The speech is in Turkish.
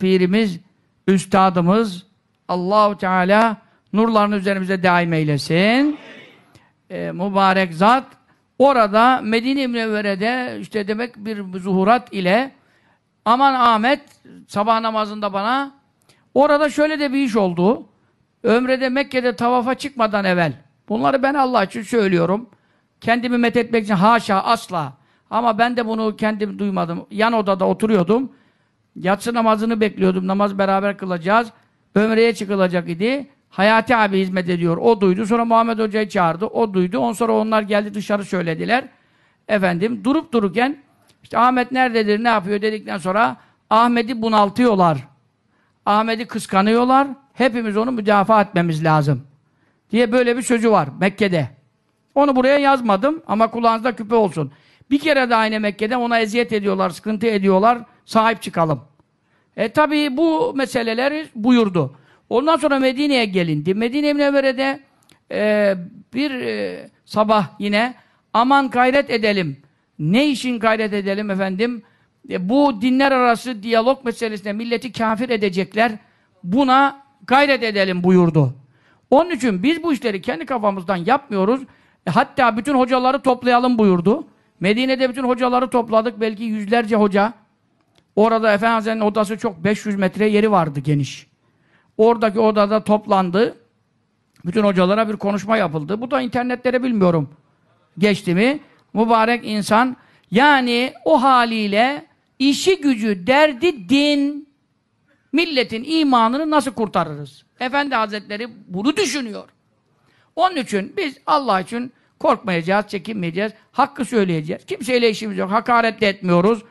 pirimiz, üstadımız Allahu Teala nurlarını üzerimize daim eylesin. Ee, mübarek zat orada Medine-i Münevvere'de işte demek bir zuhurat ile aman Ahmet sabah namazında bana orada şöyle de bir iş oldu. Ömre'de Mekke'de tavafa çıkmadan evvel bunları ben Allah için söylüyorum. Kendimi methetmek için haşa asla. Ama ben de bunu kendim duymadım. Yan odada oturuyordum. Yatsı namazını bekliyordum. Namaz beraber kılacağız. Ömre'ye çıkılacak idi. Hayati abi hizmet ediyor. O duydu. Sonra Muhammed Hoca'yı çağırdı. O duydu. On sonra onlar geldi dışarı söylediler. Efendim durup dururken işte Ahmet nerededir, ne yapıyor dedikten sonra Ahmet'i bunaltıyorlar. Ahmet'i kıskanıyorlar. Hepimiz onu müdafaa etmemiz lazım. Diye böyle bir sözü var Mekke'de. Onu buraya yazmadım ama kulağınızda küpe olsun. Bir kere de aynı Mekke'de ona eziyet ediyorlar, sıkıntı ediyorlar. Sahip çıkalım. E tabi bu meseleleri buyurdu. Ondan sonra Medine'ye gelindi. Medine-i Münevvere'de e, bir e, sabah yine aman gayret edelim. Ne için gayret edelim efendim? E, bu dinler arası diyalog meselesinde milleti kafir edecekler. Buna gayret edelim buyurdu. Onun için biz bu işleri kendi kafamızdan yapmıyoruz. E, hatta bütün hocaları toplayalım buyurdu. Medine'de bütün hocaları topladık. Belki yüzlerce hoca. Orada Efendimiz'in odası çok 500 metre yeri vardı geniş. Oradaki odada toplandı. Bütün hocalara bir konuşma yapıldı. Bu da internetlere bilmiyorum. Geçti mi? Mübarek insan. Yani o haliyle işi gücü, derdi din. Milletin imanını nasıl kurtarırız? Efendi Hazretleri bunu düşünüyor. Onun için biz Allah için korkmayacağız, çekinmeyeceğiz. Hakkı söyleyeceğiz. Kimseyle işimiz yok. Hakaret de etmiyoruz.